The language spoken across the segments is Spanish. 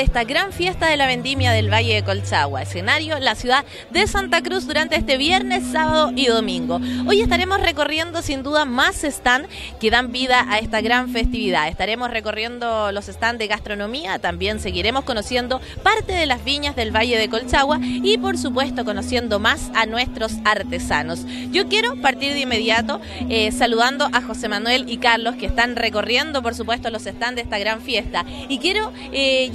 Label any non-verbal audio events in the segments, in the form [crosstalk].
esta gran fiesta de la vendimia del Valle de Colchagua, escenario la ciudad de Santa Cruz durante este viernes, sábado y domingo. Hoy estaremos recorriendo sin duda más stands que dan vida a esta gran festividad. Estaremos recorriendo los stands de gastronomía, también seguiremos conociendo parte de las viñas del Valle de Colchagua y por supuesto conociendo más a nuestros artesanos. Yo quiero partir de inmediato eh, saludando a José Manuel y Carlos que están recorriendo por supuesto los stands de esta gran fiesta. Y quiero eh,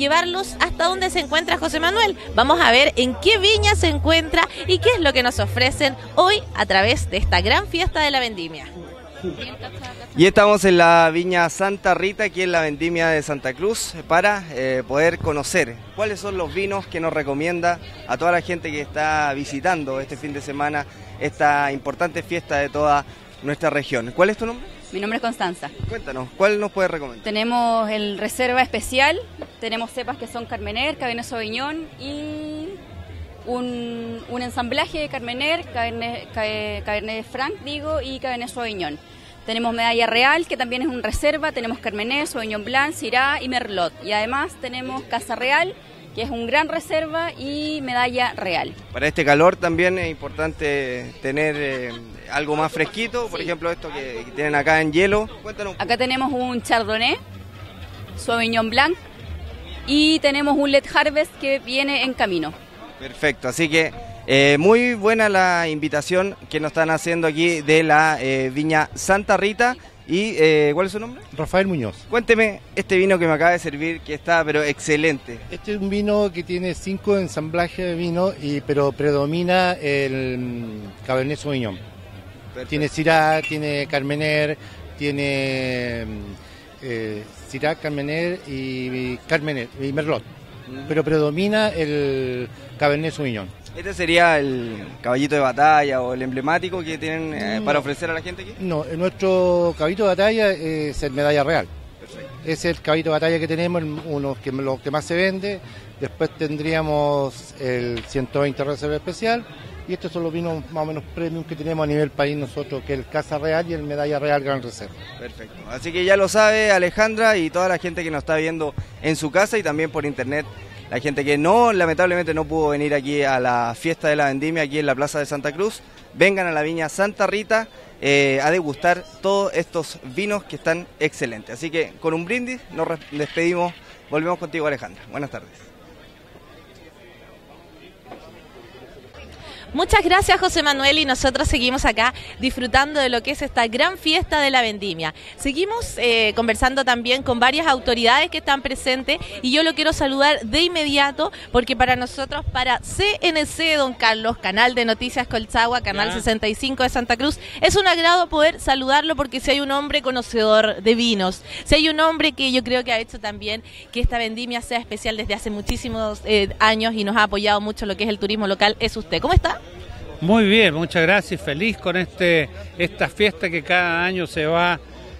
hasta donde se encuentra José Manuel. Vamos a ver en qué viña se encuentra y qué es lo que nos ofrecen hoy a través de esta gran fiesta de la vendimia. Y estamos en la viña Santa Rita, aquí en la vendimia de Santa Cruz, para eh, poder conocer cuáles son los vinos que nos recomienda a toda la gente que está visitando este fin de semana esta importante fiesta de toda nuestra región. ¿Cuál es tu nombre? Mi nombre es Constanza. Cuéntanos, ¿cuál nos puede recomendar? Tenemos el Reserva Especial, tenemos cepas que son Carmener, Cabernet Sauvignon y un, ensamblaje de Carmener, Cabernet, Cabernet Franc, digo, y Cabernet Sauvignon. Tenemos Medalla Real, que también es un reserva, tenemos Carmener, Sauvignon Blanc, Syrah y Merlot. Y además tenemos Casa Real, que es un gran reserva y medalla real. Para este calor también es importante tener eh, algo más fresquito, por ejemplo esto que, tienen acá en hielo. Cuéntanos. Acá tenemos un Chardonnay, Sauvignon Blanc y tenemos un Let Harvest que viene en camino. Perfecto, así que eh, muy buena la invitación que nos están haciendo aquí de la eh, Viña Santa Rita. ¿Y eh, cuál es su nombre? Rafael Muñoz. Cuénteme este vino que me acaba de servir, que está pero excelente. Este es un vino que tiene cinco ensamblajes de vino, y, pero predomina el mm, Cabernet Sauvignon. Tiene Syrah, tiene Carmener, tiene mm, eh, Syrah, Carmener y, Carmener y Merlot. Mm. Pero predomina el Cabernet Sauvignon. ¿Este sería el caballito de batalla o el emblemático que tienen eh, para ofrecer a la gente aquí? No, nuestro caballito de batalla es el medalla real. Es el caballito de batalla que tenemos, uno que lo que más se vende. Después tendríamos el 120 Reserva Especial. Y estos son los vinos más o menos premium que tenemos a nivel país nosotros, que es el Casa Real y el Medalla Real Gran Reserva. Perfecto. Así que ya lo sabe Alejandra y toda la gente que nos está viendo en su casa y también por internet la gente que no, lamentablemente no pudo venir aquí a la fiesta de la vendimia aquí en la Plaza de Santa Cruz, vengan a la viña Santa Rita eh, a degustar todos estos vinos que están excelentes. Así que con un brindis nos despedimos, volvemos contigo Alejandra. Buenas tardes. Muchas gracias José Manuel y nosotros seguimos acá disfrutando de lo que es esta gran fiesta de la vendimia. Seguimos eh, conversando también con varias autoridades que están presentes y yo lo quiero saludar de inmediato porque para nosotros, para CNC Don Carlos, canal de Noticias Colchagua, canal 65 de Santa Cruz, es un agrado poder saludarlo porque si hay un hombre conocedor de vinos, si hay un hombre que yo creo que ha hecho también que esta vendimia sea especial desde hace muchísimos eh, años y nos ha apoyado mucho lo que es el turismo local, es usted. ¿Cómo está? Muy bien, muchas gracias. Feliz con este esta fiesta que cada año se va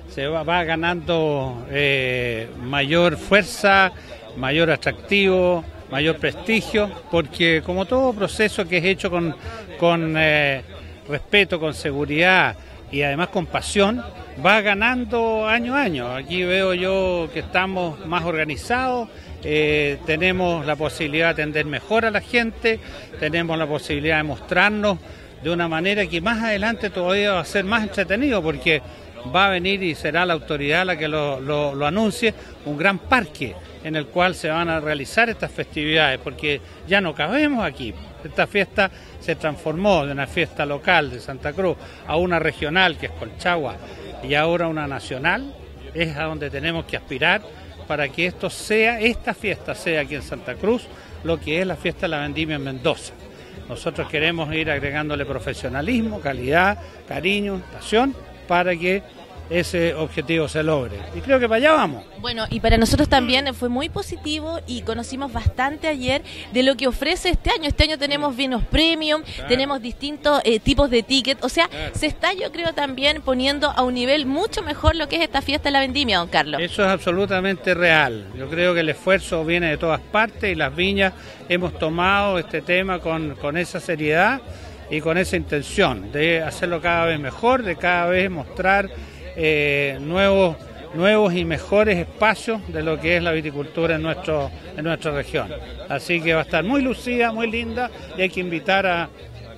se va, ganando eh, mayor fuerza, mayor atractivo, mayor prestigio, porque como todo proceso que es hecho con, con eh, respeto, con seguridad y además con pasión, va ganando año a año. Aquí veo yo que estamos más organizados, eh, tenemos la posibilidad de atender mejor a la gente, tenemos la posibilidad de mostrarnos de una manera que más adelante todavía va a ser más entretenido porque va a venir y será la autoridad la que lo, lo anuncie, un gran parque en el cual se van a realizar estas festividades, porque ya no cabemos aquí. Esta fiesta se transformó de una fiesta local de Santa Cruz a una regional que es Colchagua y ahora una nacional, es a donde tenemos que aspirar para que esto sea, esta fiesta sea aquí en Santa Cruz, lo que es la fiesta de la vendimia en Mendoza. Nosotros queremos ir agregándole profesionalismo, calidad, cariño, pasión, para que ese objetivo se logre. Y creo que para allá vamos. Bueno, y para nosotros también fue muy positivo y conocimos bastante ayer de lo que ofrece este año. Este año tenemos vinos premium, tenemos distintos eh, tipos de tickets. O sea, se está yo creo también poniendo a un nivel mucho mejor lo que es esta fiesta de la vendimia, don Carlos. Eso es absolutamente real. Yo creo que el esfuerzo viene de todas partes y las viñas hemos tomado este tema con, con esa seriedad y con esa intención de hacerlo cada vez mejor, de cada vez mostrar eh, nuevos nuevos y mejores espacios de lo que es la viticultura en, nuestro, en nuestra región. Así que va a estar muy lucida, muy linda y hay que invitar a,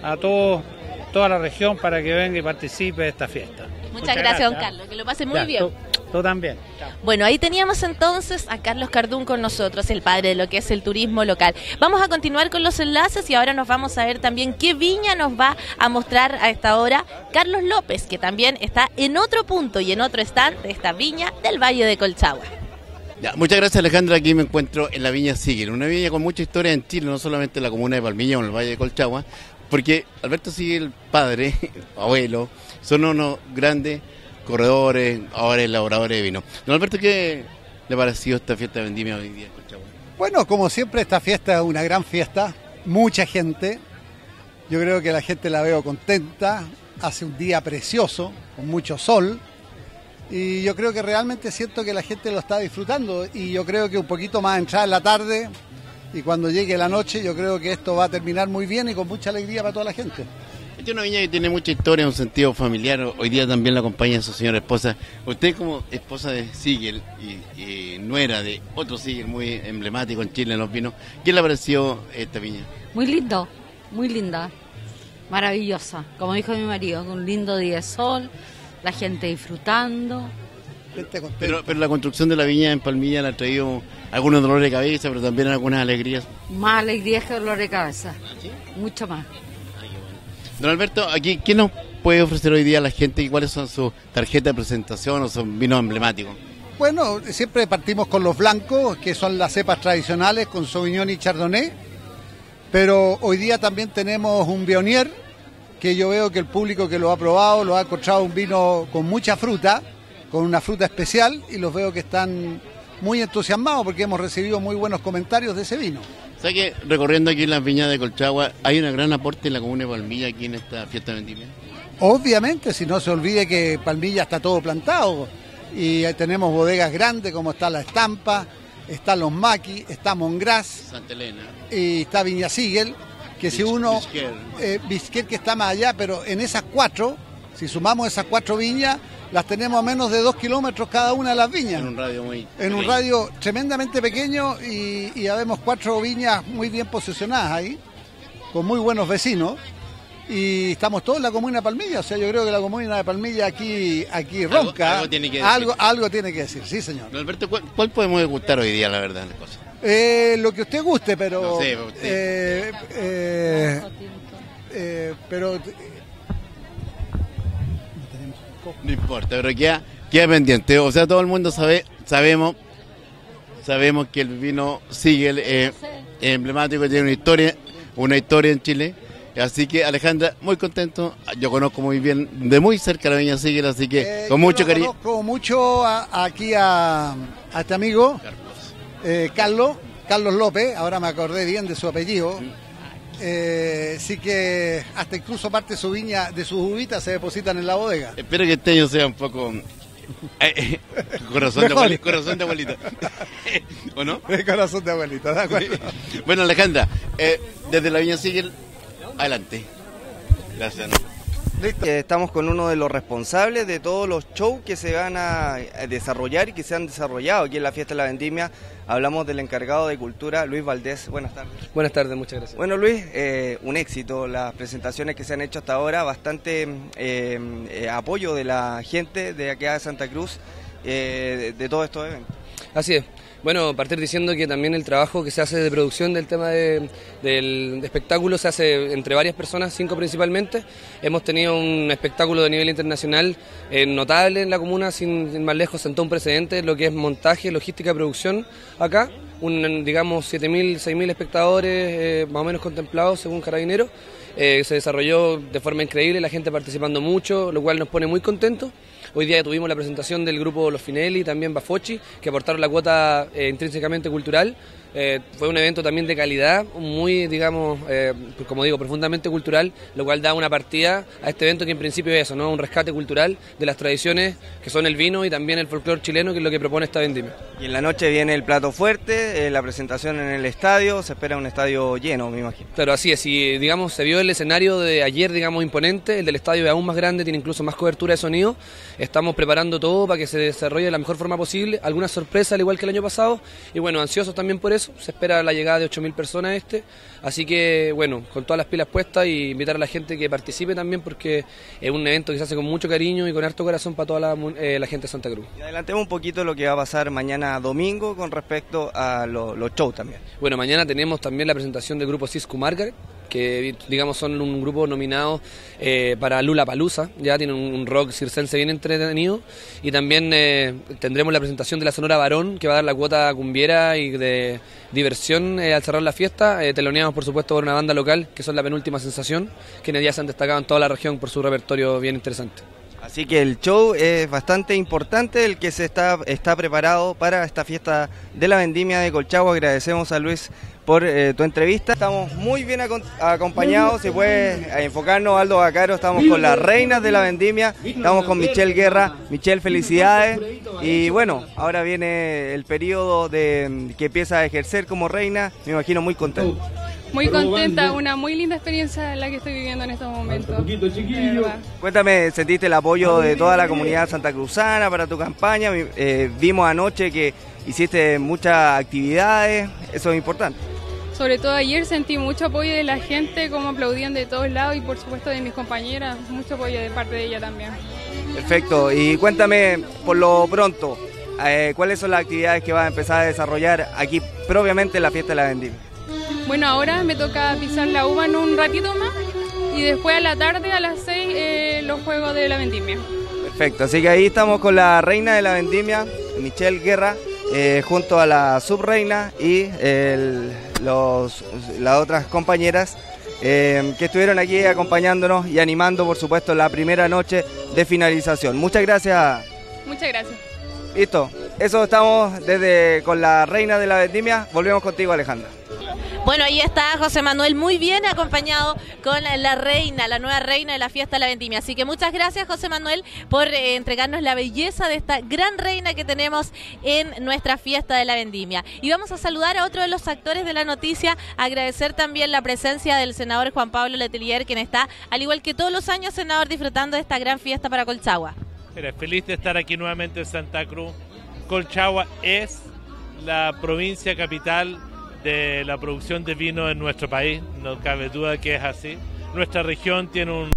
a toda la región para que venga y participe de esta fiesta. Muchas, gracias, don Carlos, que lo pase muy bien. Tú, también. Bueno, ahí teníamos entonces a Carlos Cardún con nosotros, el padre de lo que es el turismo local. Vamos a continuar con los enlaces y ahora nos vamos a ver también qué viña nos va a mostrar a esta hora Carlos López, que también está en otro punto y en otro stand de esta viña del Valle de Colchagua. muchas gracias Alejandra, aquí me encuentro en la viña Sigel, una viña con mucha historia en Chile, no solamente en la comuna de Palmilla o en el Valle de Colchagua, porque Alberto Sigel, padre, [laughs] abuelo, son unos grandes corredores, ahora elaboradores de vino. Don Alberto, ¿qué le pareció esta fiesta de vendimia hoy día en Bueno, como siempre, esta fiesta es una gran fiesta, mucha gente. Yo creo que la gente la veo contenta, hace un día precioso, con mucho sol. Y yo creo que realmente siento que la gente lo está disfrutando. Y yo creo que un poquito más entrada en la tarde y cuando llegue la noche, yo creo que esto va a terminar muy bien y con mucha alegría para toda la gente. Esta es una viña que tiene mucha historia, un sentido familiar. Hoy día también la acompaña su señora esposa. Usted como esposa de Sigel y, nuera de otro Sigel muy emblemático en Chile en los vinos, ¿qué le pareció esta viña? Muy lindo, muy linda, maravillosa. Como dijo mi marido, un lindo día de sol, la gente disfrutando. Pero, pero la construcción de la viña en Palmilla le ha traído algunos dolores de cabeza, pero también algunas alegrías. Más alegrías que dolores de cabeza, ¿Ah, mucho más. Don Alberto, aquí, ¿qué nos puede ofrecer hoy día a la gente y cuáles son sus tarjetas de presentación o son vinos emblemáticos? Bueno, siempre partimos con los blancos, que son las cepas tradicionales, con Sauvignon y Chardonnay. Pero hoy día también tenemos un Bionier, que yo veo que el público que lo ha probado lo ha encontrado un vino con mucha fruta, con una fruta especial, y los veo que están muy entusiasmados porque hemos recibido muy buenos comentarios de ese vino. ¿Sabe que recorriendo aquí las viñas de Colchagua hay un gran aporte en la comuna de Palmilla aquí en esta fiesta de vendimia? Obviamente, si no se olvide que Palmilla está todo plantado. Y tenemos bodegas grandes como está La Estampa, está Los Maquis, está Mongras, Santa Elena. y está Viña Sigel, que si uno... Eh, que está más allá, pero en esas cuatro, si sumamos esas cuatro viñas, las tenemos a menos de dos kilómetros cada una de las viñas. En un radio muy. En un radio tremendamente pequeño y, y habemos cuatro viñas muy bien posicionadas ahí, con muy buenos vecinos. Y estamos todos en la comuna de Palmilla, o sea, yo creo que la comuna de Palmilla aquí, aquí ronca. Algo, tiene que decir. Algo, tiene que decir, sí, señor. Alberto, ¿cuál, podemos gustar hoy día, la verdad, Eh, lo que usted guste, pero. No sé, usted. Eh, eh, eh, pero no importa, pero queda, queda pendiente. O sea, todo el mundo sabe, sabemos, sabemos que el vino sigue eh, emblemático, tiene una historia, una historia en Chile. Así que Alejandra, muy contento. Yo conozco muy bien, de muy cerca la viña Sigel, así que eh, con mucho cariño. Conozco mucho aquí a, este amigo, Carlos. Eh, Carlos, Carlos López, ahora me acordé bien de su apellido. Eh, sí que hasta incluso parte de su viña, de sus uvitas se depositan en la bodega. Espero que este año sea un poco eh, eh, corazón, de abuelita, corazón de abuelita. [laughs] ¿O no? [laughs] corazón de abuelita, de acuerdo. bueno, Alejandra, desde la Viña Sigel, adelante. Gracias. Estamos con uno de los responsables de todos los shows que se van a desarrollar y que se han desarrollado aquí en la fiesta de la vendimia. Hablamos del encargado de cultura, Luis Valdés. Buenas tardes. Buenas tardes, muchas gracias. Bueno, Luis, eh, un éxito. Las presentaciones que se han hecho hasta ahora, bastante eh, eh, apoyo de la gente de aquí de Santa Cruz de, de todos estos eventos. Así es. Bueno, partir diciendo que también el trabajo que se hace de producción del tema del espectáculo se hace entre varias personas, cinco principalmente. Hemos tenido un espectáculo de nivel internacional eh, notable en la comuna, sin, más lejos, sentó un precedente, lo que es montaje, logística, producción acá. Un, digamos, 7.000, 6.000 espectadores eh, más o menos contemplados según Carabineros. Eh, se desarrolló de forma increíble, la gente participando mucho, lo cual nos pone muy contentos. Hoy día tuvimos la presentación del grupo Los Finelli, también Bafochi, que aportaron la cuota eh, intrínsecamente cultural. Eh, fue un evento también de calidad, muy, digamos, eh, como digo, profundamente cultural, lo cual da una partida a este evento que en principio es eso, ¿no? Un rescate cultural de las tradiciones que son el vino y también el folclore chileno, que es lo que propone esta vendimia. Y en la noche viene el plato fuerte, la presentación en el estadio, se espera un estadio lleno, me imagino. Claro, así es, y digamos, se vio el escenario de ayer, digamos, imponente, el del estadio es aún más grande, tiene incluso más cobertura de sonido. Estamos preparando todo para que se desarrolle de la mejor forma posible. Algunas sorpresas, al igual que el año pasado. Y bueno, ansiosos también por eso. Se espera la llegada de 8.000 personas este. Así que, bueno, con todas las pilas puestas y invitar a la gente que participe también porque es un evento que se hace con mucho cariño y con harto corazón para toda la, eh, gente de Santa Cruz. Y adelantemos un poquito lo que va a pasar mañana domingo con respecto a los shows también. Bueno, mañana tenemos también la presentación del grupo Cisco Margaret que digamos son un grupo nominado eh, para Lula Palusa, ya tienen un rock circense bien entretenido y también eh, tendremos la presentación de la Sonora Varón que va a dar la cuota cumbiera y de diversión eh, al cerrar la fiesta, teloneamos por supuesto por una banda local que son la penúltima sensación, quienes ya se han destacado en toda la región por su repertorio bien interesante. Así que el show es bastante importante, el que se está, está preparado para esta fiesta de la vendimia de Colchagua. Agradecemos a Luis por eh, tu entrevista. Estamos muy bien acompañados, si puedes enfocarnos, Aldo Bacaro, estamos con las reinas de la vendimia, estamos con Michelle Guerra. Michelle, felicidades. Y bueno, ahora viene el periodo de que empieza a ejercer como reina, me imagino muy contento. Muy contenta, una muy linda experiencia la que estoy viviendo en estos momentos. Cuéntame, ¿sentiste el apoyo de toda la comunidad santacruzana para tu campaña? Eh, vimos anoche que hiciste muchas actividades, eso es importante. Sobre todo ayer sentí mucho apoyo de la gente, como aplaudían de todos lados y por supuesto de mis compañeras, mucho apoyo de parte de ella también. Perfecto, y cuéntame por lo pronto, eh, ¿cuáles son las actividades que vas a empezar a desarrollar aquí propiamente en la fiesta de la vendimia? Bueno, ahora me toca pisar la uva en un ratito más y después a la tarde a las 6 eh, los juegos de la vendimia. Perfecto, así que ahí estamos con la reina de la vendimia, Michelle Guerra, eh, junto a la subreina y los, las otras compañeras eh, que estuvieron aquí acompañándonos y animando, por supuesto, la primera noche de finalización. Muchas gracias. Muchas gracias. Listo, eso estamos desde con la reina de la vendimia. Volvemos contigo, Alejandra. Bueno, ahí está José Manuel muy bien acompañado con la reina, la nueva reina de la fiesta de la vendimia. Así que muchas gracias José Manuel por eh, entregarnos la belleza de esta gran reina que tenemos en nuestra fiesta de la vendimia. Y vamos a saludar a otro de los actores de la noticia, agradecer también la presencia del senador Juan Pablo Letelier, quien está, al igual que todos los años, senador, disfrutando de esta gran fiesta para Colchagua. feliz de estar aquí nuevamente en Santa Cruz. Colchagua es la provincia capital de la producción de vino en nuestro país, no cabe duda que es así. Nuestra región tiene un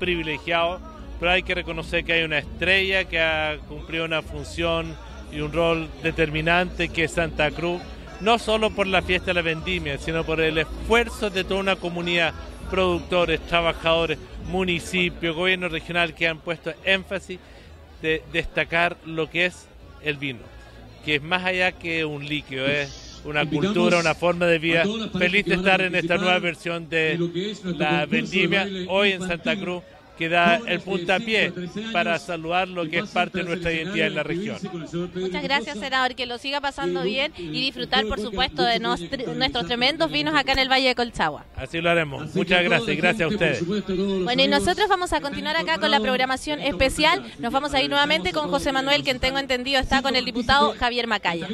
privilegiado, pero hay que reconocer que hay una estrella que ha cumplido una función y un rol determinante que es Santa Cruz, no solo por la fiesta de la vendimia, sino por el esfuerzo de toda una comunidad, productores, trabajadores, municipios, gobierno regional que han puesto énfasis de destacar lo que es el vino, que es más allá que un líquido, es una cultura, una forma de vida. Feliz de estar en esta nueva versión de la vendimia hoy en Santa Cruz que da el puntapié para saludar lo que es parte de nuestra identidad en la región. Muchas gracias, senador, que lo siga pasando bien y disfrutar, por supuesto, de nuestros tremendos vinos acá en el Valle de Colchagua. Así lo haremos. Muchas gracias y gracias a ustedes. Bueno, y nosotros vamos a continuar acá con la programación especial. Nos vamos a ir nuevamente con José Manuel, quien tengo entendido está con el diputado Javier Macaya.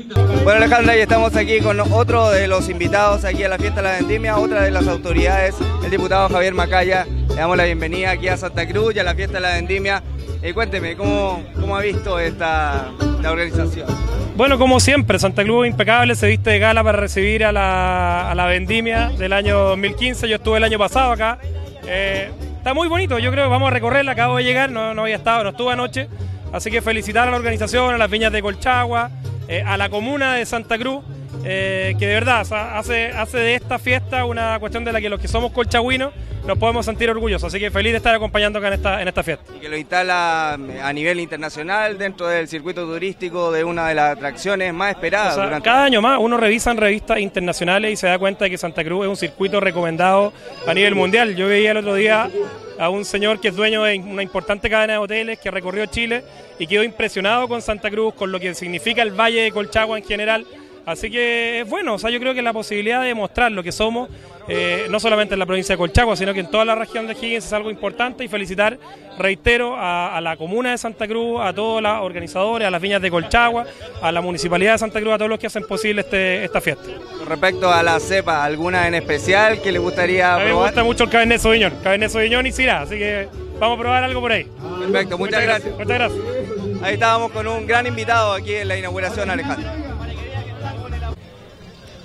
Bueno, Alejandra, y estamos aquí con otro de los invitados aquí a la fiesta de la vendimia, otra de las autoridades, el diputado Javier Macaya. Le damos la bienvenida aquí a Santa Cruz y a la fiesta de la vendimia. Eh, cuénteme, ¿cómo, ¿cómo, ha visto esta la organización? Bueno, como siempre, Santa Cruz impecable, se viste de gala para recibir a la, a la vendimia del año 2015. Yo estuve el año pasado acá. Eh, está muy bonito, yo creo que vamos a recorrerla, acabo de llegar, no, no había estado, no estuve anoche. Así que felicitar a la organización, a las viñas de Colchagua, eh, a la comuna de Santa Cruz eh, que de verdad hace, hace de esta fiesta una cuestión de la que los que somos colchagüinos nos podemos sentir orgullosos. Así que feliz de estar acompañando acá en esta, en esta fiesta. Y que lo instala eh, a nivel internacional dentro del circuito turístico de una de las atracciones más esperadas. Cada año más uno revisa en revistas internacionales y se da cuenta de que Santa Cruz es un circuito recomendado a nivel mundial. Yo veía el otro día a un señor que es dueño de una importante cadena de hoteles que recorrió Chile y quedó impresionado con Santa Cruz, con lo que significa el Valle de Colchagua en general Así que es bueno, o sea, yo creo que la posibilidad de mostrar lo que somos, eh, no solamente en la provincia de Colchagua, sino que en toda la región de Higgins es algo importante y felicitar, reitero, a, a la comuna de Santa Cruz, a todos los organizadores, a las viñas de Colchagua, a la municipalidad de Santa Cruz, a todos los que hacen posible este, esta fiesta. Con respecto a la cepa, ¿alguna en especial que le gustaría A mí me probar? gusta mucho el Cabernet Sauvignon, Cabernet Sauvignon y Syrah, así que vamos a probar algo por ahí. Perfecto, muchas, gracias. Muchas gracias. Ahí estábamos con un gran invitado aquí en la inauguración, Alejandra.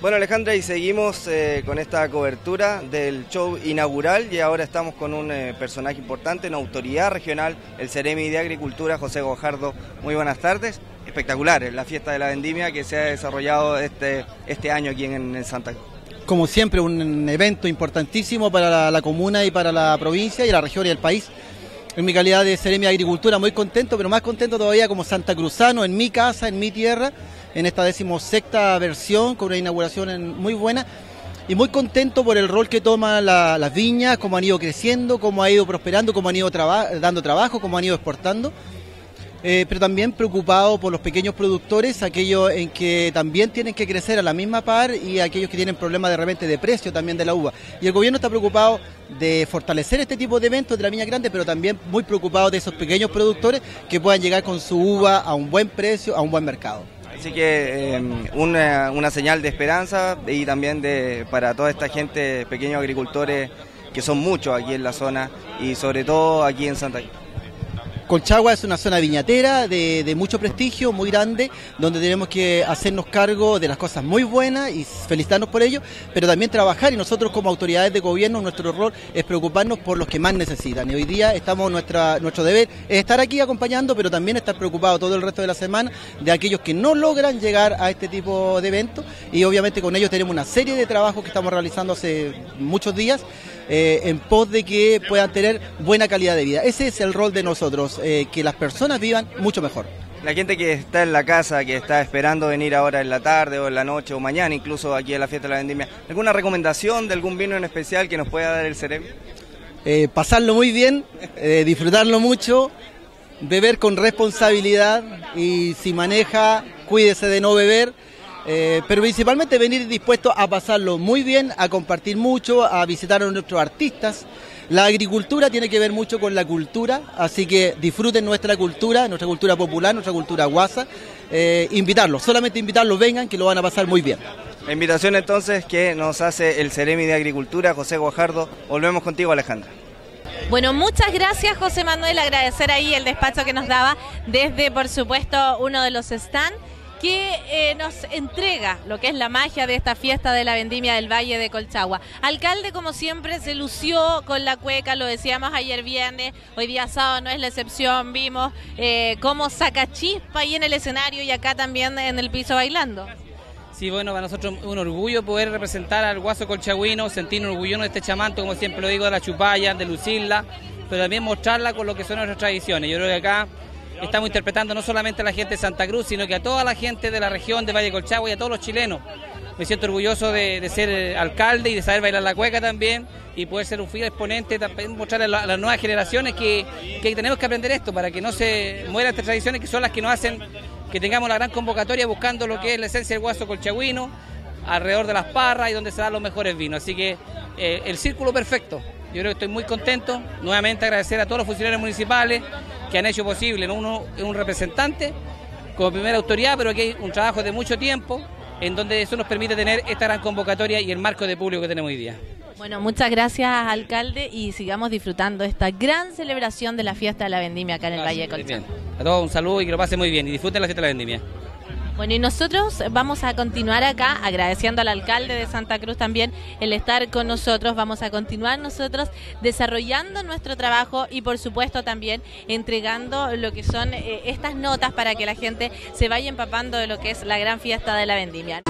Bueno, Alejandra, y seguimos eh, con esta cobertura del show inaugural y ahora estamos con un eh, personaje importante, una autoridad regional, el Ceremi de Agricultura, José Gojardo. Muy buenas tardes. Espectacular, eh, la fiesta de la vendimia que se ha desarrollado este, este año aquí en, en Santa Cruz. como siempre, un evento importantísimo para la, la comuna y para la provincia y la región y el país. En mi calidad de Seremi de Agricultura, muy contento, pero más contento todavía como Santa Cruzano, en mi casa, en mi tierra, en esta decimosexta versión, con una inauguración muy buena. Y muy contento por el rol que toman la- las viñas, cómo han ido creciendo, cómo ha ido prosperando, cómo han ido dando trabajo, cómo han ido exportando. Eh, pero también preocupado por los pequeños productores, aquellos en que también tienen que crecer a la misma par y aquellos que tienen problemas de repente de precio también de la uva. Y el gobierno está preocupado de fortalecer este tipo de eventos de la viña grande, pero también muy preocupado de esos pequeños productores que puedan llegar con su uva a un buen precio, a un buen mercado. Así que eh, una, una señal de esperanza y también de, para toda esta gente, pequeños agricultores, que son muchos aquí en la zona y sobre todo aquí en Santa Cruz. Colchagua es una zona viñatera de, de mucho prestigio, muy grande, donde tenemos que hacernos cargo de las cosas muy buenas y felicitarnos por ello, pero también trabajar. Y nosotros como autoridades de gobierno nuestro rol es preocuparnos por los que más necesitan. Y hoy día estamos nuestra, nuestro deber es estar aquí acompañando, pero también estar preocupados todo el resto de la semana de aquellos que no logran llegar a este tipo de eventos. Y obviamente con ellos tenemos una serie de trabajos que estamos realizando hace muchos días eh, en pos de que puedan tener buena calidad de vida. Ese es el rol de nosotros, eh, que las personas vivan mucho mejor. La gente que está en la casa, que está esperando venir ahora en la tarde o en la noche o mañana, incluso aquí a la fiesta de la vendimia, ¿alguna recomendación de algún vino en especial que nos pueda dar el Ceremi? Eh, pasarlo muy bien, eh, disfrutarlo mucho, beber con responsabilidad y si maneja, cuídese de no beber. Eh, pero principalmente venir dispuesto a pasarlo muy bien, a compartir mucho, a visitar a nuestros artistas. La agricultura tiene que ver mucho con la cultura, así que disfruten nuestra cultura, nuestra cultura popular, nuestra cultura guasa. Eh, invitarlos, solamente invitarlos, vengan, que lo van a pasar muy bien. La invitación entonces que nos hace el Ceremi de Agricultura, José Guajardo. Volvemos contigo, Alejandra. Bueno, muchas gracias José Manuel, agradecer ahí el despacho que nos daba desde, por supuesto, uno de los stands que eh, nos entrega lo que es la magia de esta fiesta de la vendimia del Valle de Colchagua. Alcalde, como siempre, se lució con la cueca, lo decíamos ayer viernes, hoy día sábado no es la excepción, vimos eh, cómo saca chispa ahí en el escenario y acá también en el piso bailando. Sí, bueno, para nosotros un orgullo poder representar al guaso colchagüino, sentirnos orgullosos de este chamanto, como siempre lo digo, de la chupalla, de lucirla, pero también mostrarla con lo que son nuestras tradiciones. Yo creo que acá estamos interpretando no solamente a la gente de Santa Cruz, sino que a toda la gente de la región de Valle Colchagua y a todos los chilenos. Me siento orgulloso de, ser alcalde y de saber bailar la cueca también y poder ser un fiel exponente, también la- a las nuevas generaciones que, que tenemos que aprender esto para que no se mueran estas tradiciones que son las que nos hacen que tengamos la gran convocatoria buscando lo que es la esencia del guaso colchagüino, alrededor de las parras y donde se dan los mejores vinos. Así que eh, el círculo perfecto. Yo creo que estoy muy contento. Nuevamente agradecer a todos los funcionarios municipales que han hecho posible. ¿no? Uno es un representante como primera autoridad, pero que hay un trabajo de mucho tiempo en donde eso nos permite tener esta gran convocatoria y el marco de público que tenemos hoy día. Bueno, muchas gracias, alcalde, y sigamos disfrutando esta gran celebración de la fiesta de la vendimia acá en el Valle de. Bien. A todos un saludo y que lo pasen muy bien y disfruten la fiesta de la vendimia. Bueno, y nosotros vamos a continuar acá agradeciendo al alcalde de Santa Cruz también el estar con nosotros. Vamos a continuar nosotros desarrollando nuestro trabajo y por supuesto también entregando lo que son eh, estas notas para que la gente se vaya empapando de lo que es la gran fiesta de la vendimia.